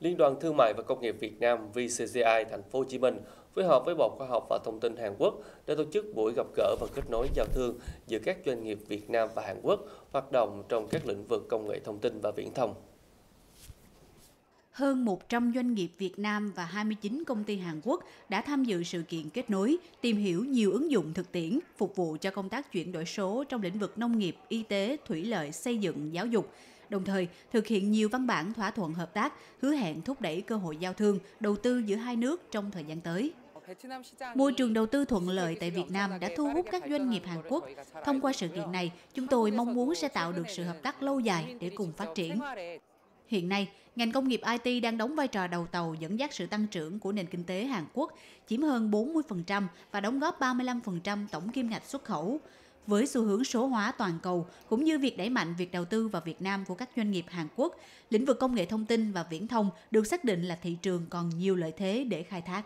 Liên đoàn Thương mại và Công nghiệp Việt Nam VCCI Thành phố Hồ Chí Minh phối hợp với Bộ Khoa học và Thông tin Hàn Quốc đã tổ chức buổi gặp gỡ và kết nối giao thương giữa các doanh nghiệp Việt Nam và Hàn Quốc hoạt động trong các lĩnh vực công nghệ thông tin và viễn thông. Hơn 100 doanh nghiệp Việt Nam và 29 công ty Hàn Quốc đã tham dự sự kiện kết nối, tìm hiểu nhiều ứng dụng thực tiễn phục vụ cho công tác chuyển đổi số trong lĩnh vực nông nghiệp, y tế, thủy lợi, xây dựng, giáo dục, đồng thời thực hiện nhiều văn bản thỏa thuận hợp tác, hứa hẹn thúc đẩy cơ hội giao thương, đầu tư giữa hai nước trong thời gian tới. Môi trường đầu tư thuận lợi tại Việt Nam đã thu hút các doanh nghiệp Hàn Quốc. Thông qua sự kiện này, chúng tôi mong muốn sẽ tạo được sự hợp tác lâu dài để cùng phát triển. Hiện nay, ngành công nghiệp IT đang đóng vai trò đầu tàu dẫn dắt sự tăng trưởng của nền kinh tế Hàn Quốc, chiếm hơn 40% và đóng góp 35% tổng kim ngạch xuất khẩu. Với xu hướng số hóa toàn cầu cũng như việc đẩy mạnh việc đầu tư vào Việt Nam của các doanh nghiệp Hàn Quốc, lĩnh vực công nghệ thông tin và viễn thông được xác định là thị trường còn nhiều lợi thế để khai thác.